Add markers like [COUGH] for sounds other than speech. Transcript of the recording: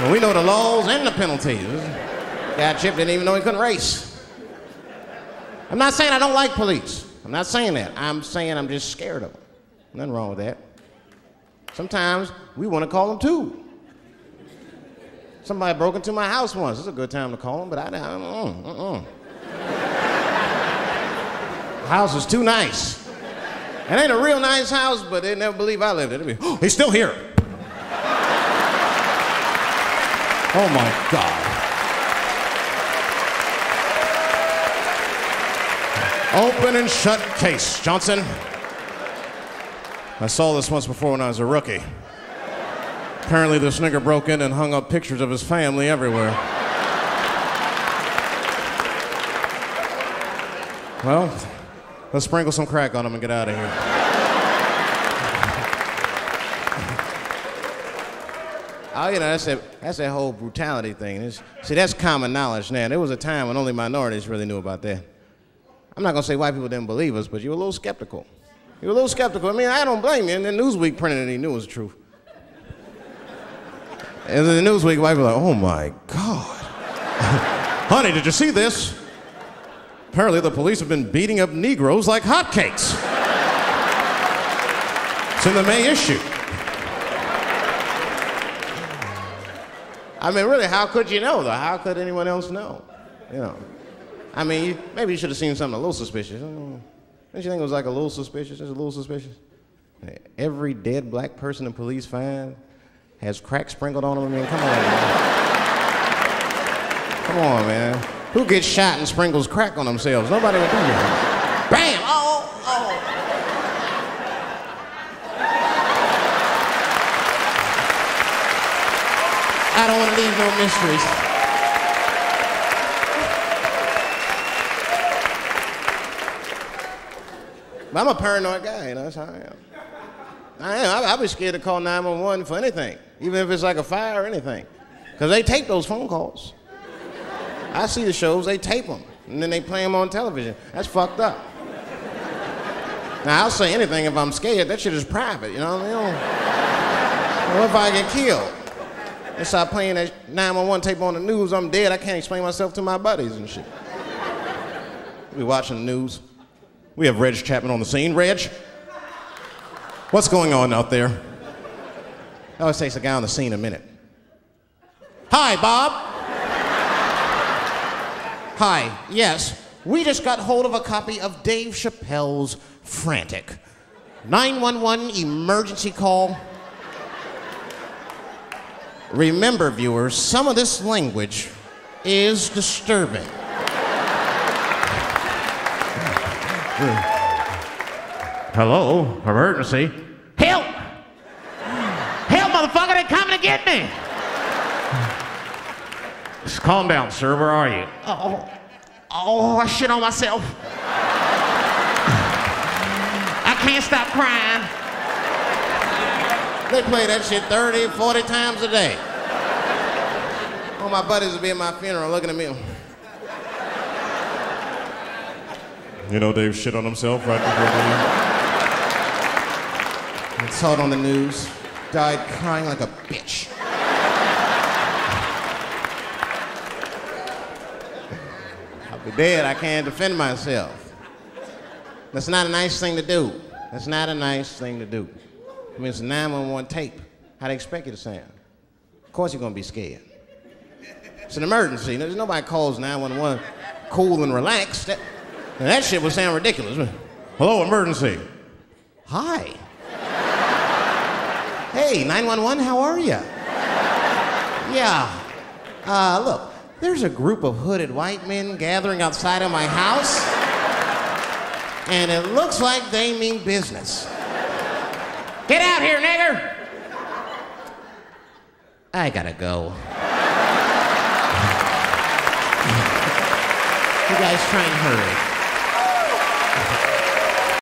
Well, we know the laws and the penalties. Guy Chip didn't even know he couldn't race. I'm not saying I don't like police. I'm not saying that. I'm saying I'm just scared of them. Nothing wrong with that. Sometimes we want to call them too. Somebody broke into my house once. It's a good time to call them, but I don't. Uh, uh, house is too nice. It ain't a real nice house, but they never believe I lived in it. Oh, [GASPS] he's still here. Oh my God. Open and shut case, Johnson. I saw this once before when I was a rookie. Apparently, this nigger broke in and hung up pictures of his family everywhere. Well, let's sprinkle some crack on him and get out of here. Oh, you know, that's that, that's that whole brutality thing. It's, see, that's common knowledge now. There was a time when only minorities really knew about that. I'm not going to say white people didn't believe us, but you were a little skeptical. You were a little skeptical. I mean, I don't blame you. And then Newsweek printed it, he knew it was truth. And then the Newsweek white people like, oh my God. [LAUGHS] Honey, did you see this? Apparently, the police have been beating up Negroes like hotcakes. It's in the May issue. I mean, really, how could you know, though? How could anyone else know? You know. I mean, you, maybe you should have seen something a little suspicious. Don't you think it was like a little suspicious? Just a little suspicious? Every dead black person the police find has crack sprinkled on them. I mean, come on, man. Come on, man. Who gets shot and sprinkles crack on themselves? Nobody would do that. Bam! Oh, oh. I don't want to leave no mysteries. I'm a paranoid guy, you know, that's how I am. I am. I'll be scared to call 911 for anything, even if it's like a fire or anything. Because they tape those phone calls. I see the shows, they tape them, and then they play them on television. That's fucked up. Now, I'll say anything if I'm scared. That shit is private, you know what I mean? What if I get killed? They start playing that 911 tape on the news, I'm dead. I can't explain myself to my buddies and shit. We watching the news. We have Reg Chapman on the scene. Reg, what's going on out there? It always takes a guy on the scene a minute. Hi, Bob. Hi, yes. We just got hold of a copy of Dave Chappelle's Frantic. 911 emergency call. Remember, viewers, some of this language is disturbing. Hello, emergency. Help! Help, motherfucker, they're coming to get me! Just calm down, sir. Where are you? Oh, oh, oh, I shit on myself. I can't stop crying. They play that shit 30, 40 times a day. All my buddies will be at my funeral looking at me. You know Dave shit on himself right before the I saw it on the news. Died crying like a bitch. I'll be dead. I can't defend myself. That's not a nice thing to do. That's not a nice thing to do. I mean, it's a 911 tape. How do they expect you to sound? Of course you're gonna be scared. It's an emergency. There's nobody calls 911 cool and relaxed. That, that shit would sound ridiculous. Hello, emergency. Hi. Hey, 911, how are you? Yeah. Uh, look, there's a group of hooded white men gathering outside of my house, and it looks like they mean business. Get out here, nigger! I gotta go. You guys try and hurry.